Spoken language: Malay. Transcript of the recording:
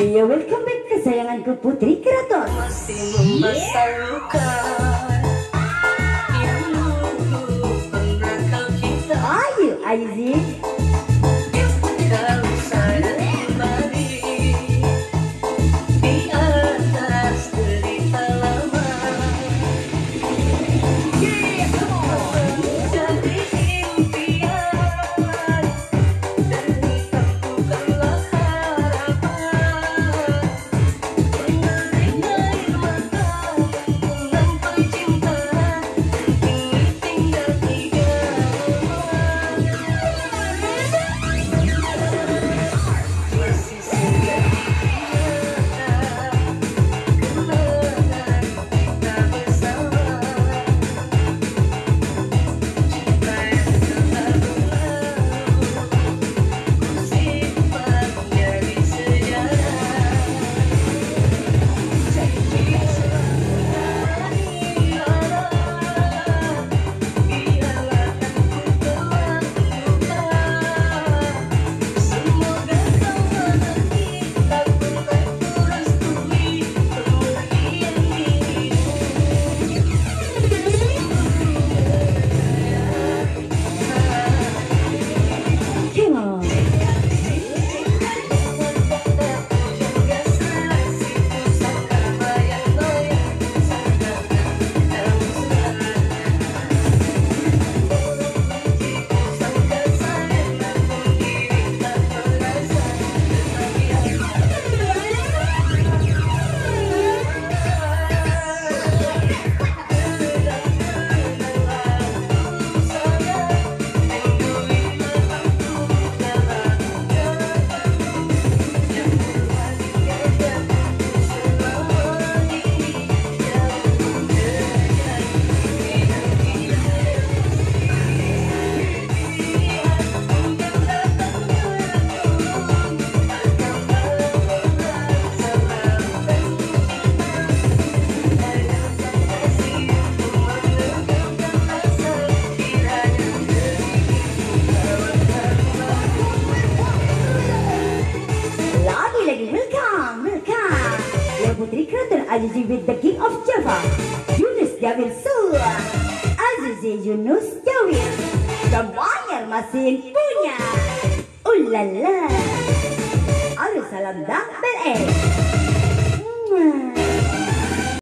Iya, welcome back kesayanganku Putri Keraton. Masih membesarkan Ayo, Aizin. Putri Keraton Azizi with the King of Java. Yunus Jawil Suwa. Azizi Yunus Jawil. Semuanya masih punya. Ulala. Aduh salam dah bel eh. Mwah.